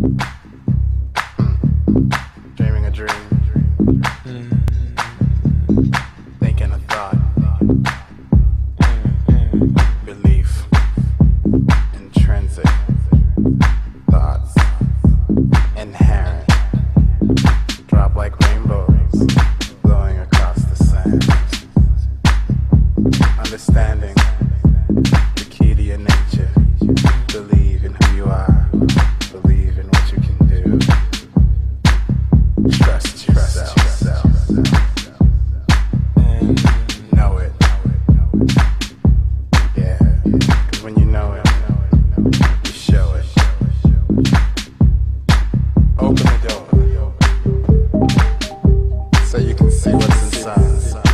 Dreaming Yourself. Know it. When you know it, you show it. Open the door so you can see what's inside.